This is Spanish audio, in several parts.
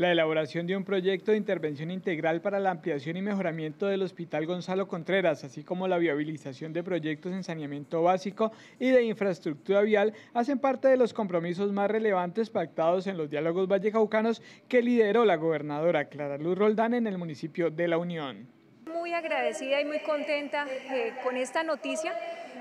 la elaboración de un proyecto de intervención integral para la ampliación y mejoramiento del Hospital Gonzalo Contreras, así como la viabilización de proyectos en saneamiento básico y de infraestructura vial, hacen parte de los compromisos más relevantes pactados en los diálogos vallecaucanos que lideró la gobernadora Clara Luz Roldán en el municipio de La Unión. Muy agradecida y muy contenta eh, con esta noticia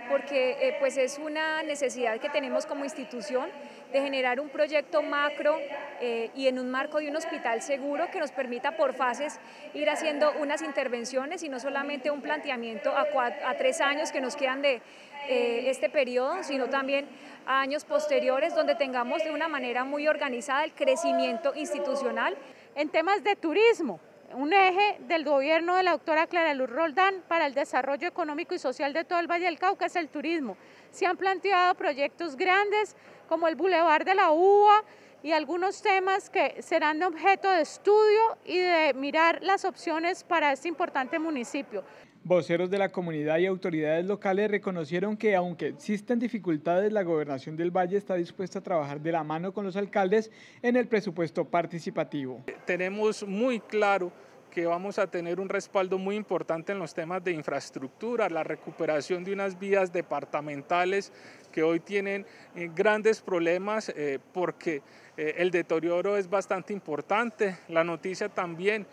porque eh, pues es una necesidad que tenemos como institución de generar un proyecto macro eh, y en un marco de un hospital seguro que nos permita por fases ir haciendo unas intervenciones y no solamente un planteamiento a, a tres años que nos quedan de eh, este periodo, sino también a años posteriores donde tengamos de una manera muy organizada el crecimiento institucional. En temas de turismo, un eje del gobierno de la doctora Clara Luz Roldán para el desarrollo económico y social de todo el Valle del Cauca es el turismo. Se han planteado proyectos grandes como el Boulevard de la Uva y algunos temas que serán objeto de estudio y de mirar las opciones para este importante municipio. Voceros de la comunidad y autoridades locales reconocieron que aunque existen dificultades, la gobernación del Valle está dispuesta a trabajar de la mano con los alcaldes en el presupuesto participativo. Tenemos muy claro que vamos a tener un respaldo muy importante en los temas de infraestructura, la recuperación de unas vías departamentales que hoy tienen eh, grandes problemas eh, porque eh, el deterioro es bastante importante. La noticia también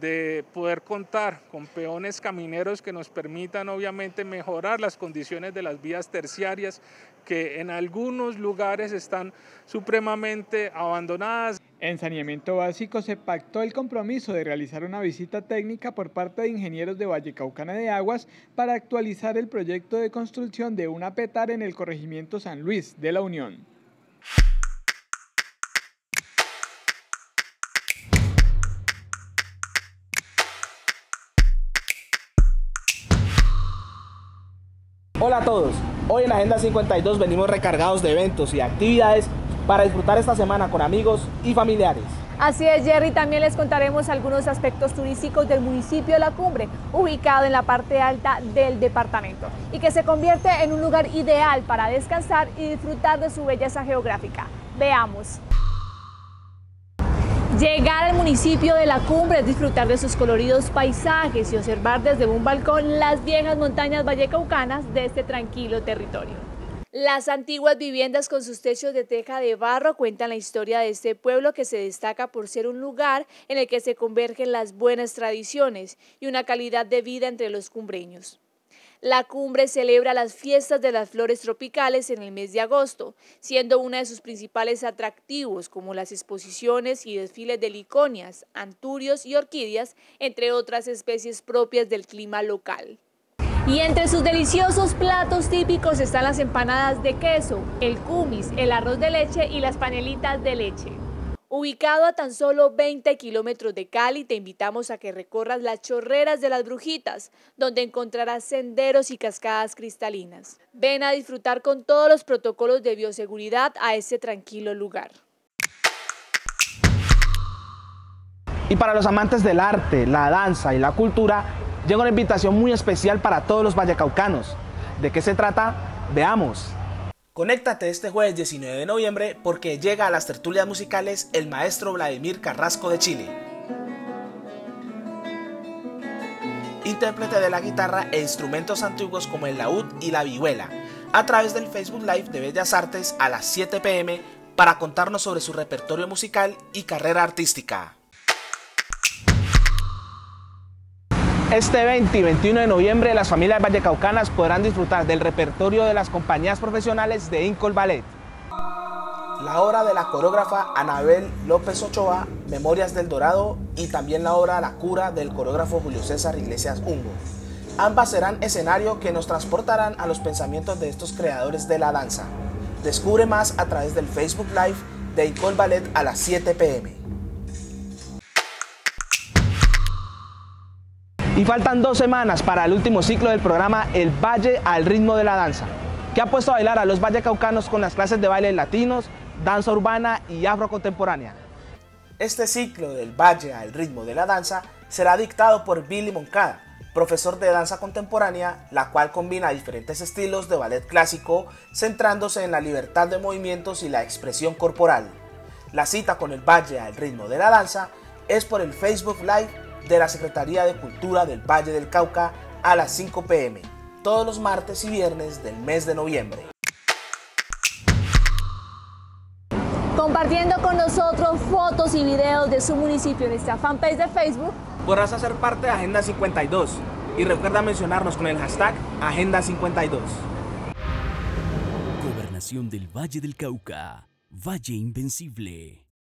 de poder contar con peones camineros que nos permitan obviamente mejorar las condiciones de las vías terciarias que en algunos lugares están supremamente abandonadas. En saneamiento básico se pactó el compromiso de realizar una visita técnica por parte de ingenieros de Vallecaucana de Aguas para actualizar el proyecto de construcción de una petar en el corregimiento San Luis de la Unión. Hola a todos, hoy en Agenda 52 venimos recargados de eventos y actividades para disfrutar esta semana con amigos y familiares. Así es, Jerry, también les contaremos algunos aspectos turísticos del municipio de La Cumbre, ubicado en la parte alta del departamento, y que se convierte en un lugar ideal para descansar y disfrutar de su belleza geográfica. Veamos. Llegar al municipio de La Cumbre es disfrutar de sus coloridos paisajes y observar desde un balcón las viejas montañas vallecaucanas de este tranquilo territorio. Las antiguas viviendas con sus techos de teja de barro cuentan la historia de este pueblo que se destaca por ser un lugar en el que se convergen las buenas tradiciones y una calidad de vida entre los cumbreños. La cumbre celebra las fiestas de las flores tropicales en el mes de agosto, siendo una de sus principales atractivos como las exposiciones y desfiles de liconias, anturios y orquídeas, entre otras especies propias del clima local. Y entre sus deliciosos platos típicos están las empanadas de queso, el cumis, el arroz de leche y las panelitas de leche. Ubicado a tan solo 20 kilómetros de Cali, te invitamos a que recorras las chorreras de las Brujitas, donde encontrarás senderos y cascadas cristalinas. Ven a disfrutar con todos los protocolos de bioseguridad a este tranquilo lugar. Y para los amantes del arte, la danza y la cultura, llega una invitación muy especial para todos los vallecaucanos. ¿De qué se trata? Veamos. Conéctate este jueves 19 de noviembre porque llega a las tertulias musicales el maestro Vladimir Carrasco de Chile. Intérprete de la guitarra e instrumentos antiguos como el laúd y la vihuela, a través del Facebook Live de Bellas Artes a las 7 pm para contarnos sobre su repertorio musical y carrera artística. Este 20 y 21 de noviembre las familias vallecaucanas podrán disfrutar del repertorio de las compañías profesionales de Incol Ballet. La obra de la coreógrafa Anabel López Ochoa, Memorias del Dorado, y también la obra La cura del coreógrafo Julio César Iglesias Ungo. Ambas serán escenario que nos transportarán a los pensamientos de estos creadores de la danza. Descubre más a través del Facebook Live de Incol Ballet a las 7 pm. Y faltan dos semanas para el último ciclo del programa El Valle al ritmo de la danza, que ha puesto a bailar a los vallecaucanos con las clases de baile latinos, danza urbana y afro contemporánea. Este ciclo del Valle al ritmo de la danza será dictado por Billy Moncada, profesor de danza contemporánea, la cual combina diferentes estilos de ballet clásico, centrándose en la libertad de movimientos y la expresión corporal. La cita con el Valle al ritmo de la danza es por el Facebook Live de la Secretaría de Cultura del Valle del Cauca a las 5 pm, todos los martes y viernes del mes de noviembre. Compartiendo con nosotros fotos y videos de su municipio en esta fanpage de Facebook, podrás hacer parte de Agenda 52 y recuerda mencionarnos con el hashtag Agenda 52. Gobernación del Valle del Cauca, Valle Invencible.